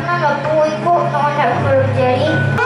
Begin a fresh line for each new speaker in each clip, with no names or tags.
una lo puoi con una frugeria.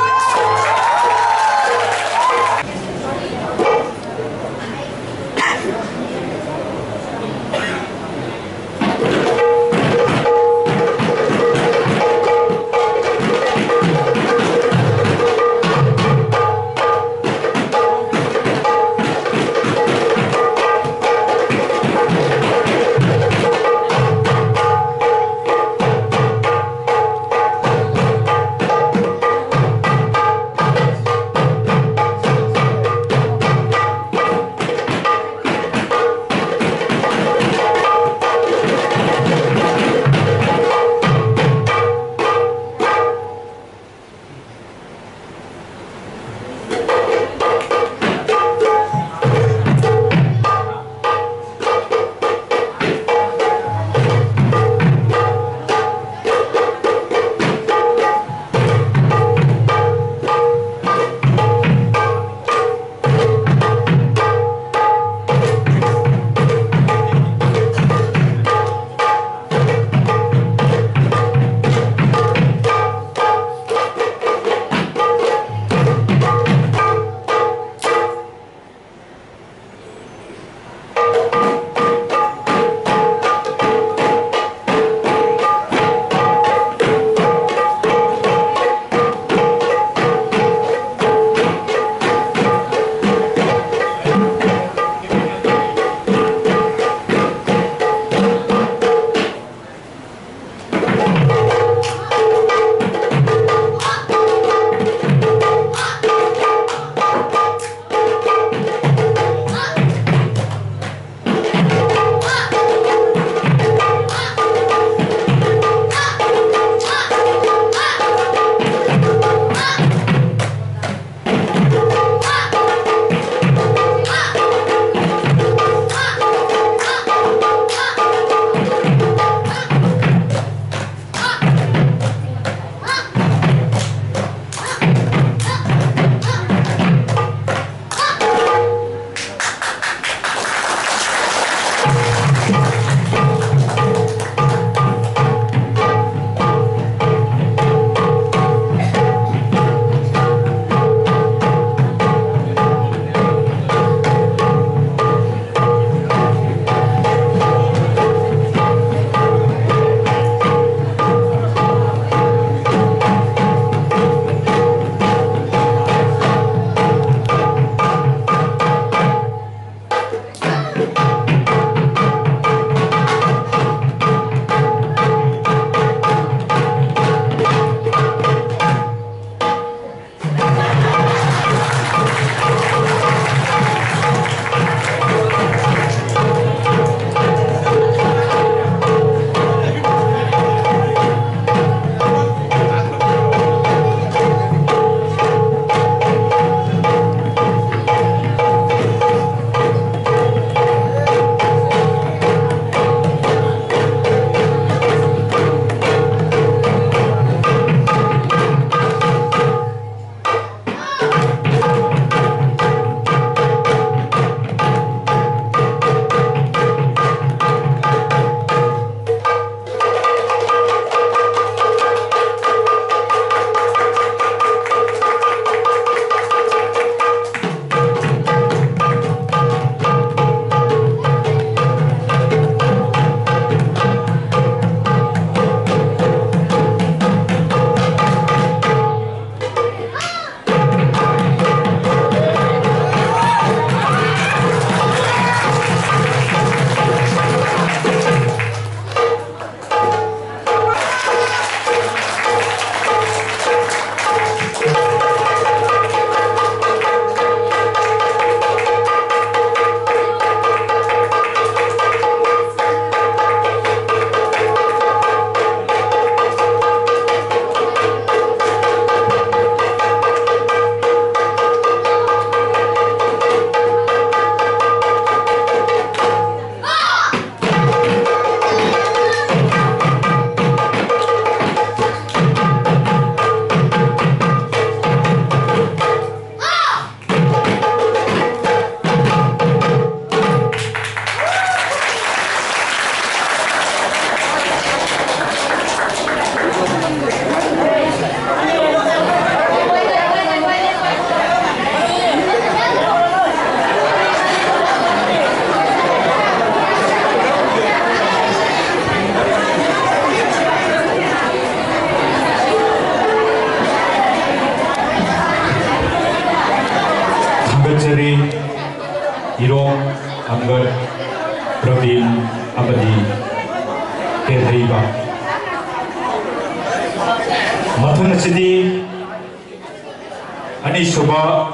Rabil Abadi Kedriba Matun Sidi Ani Shoba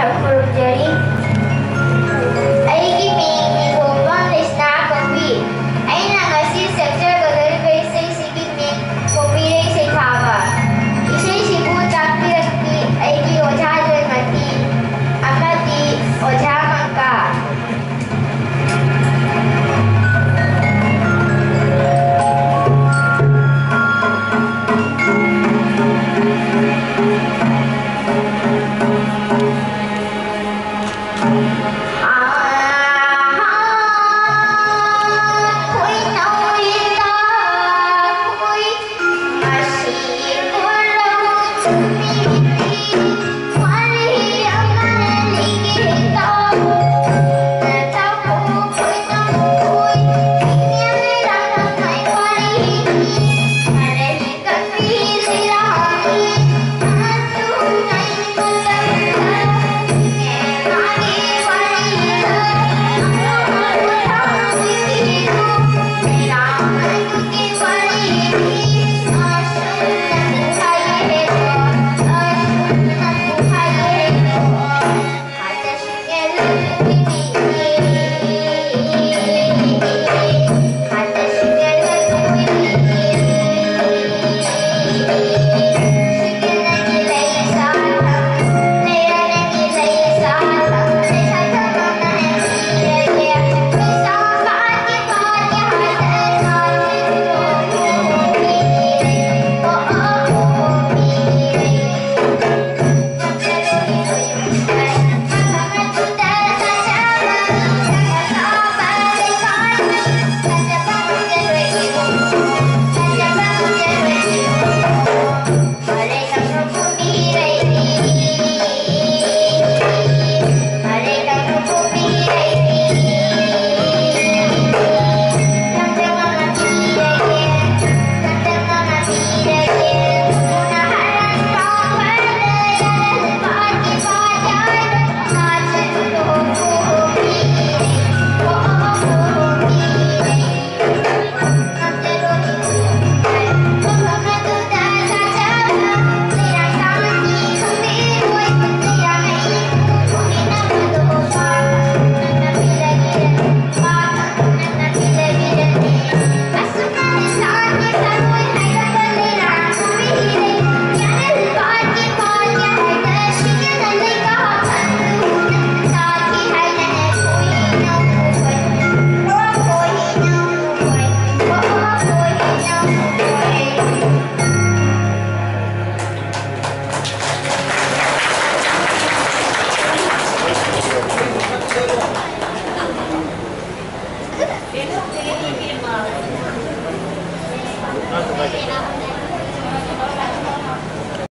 have proved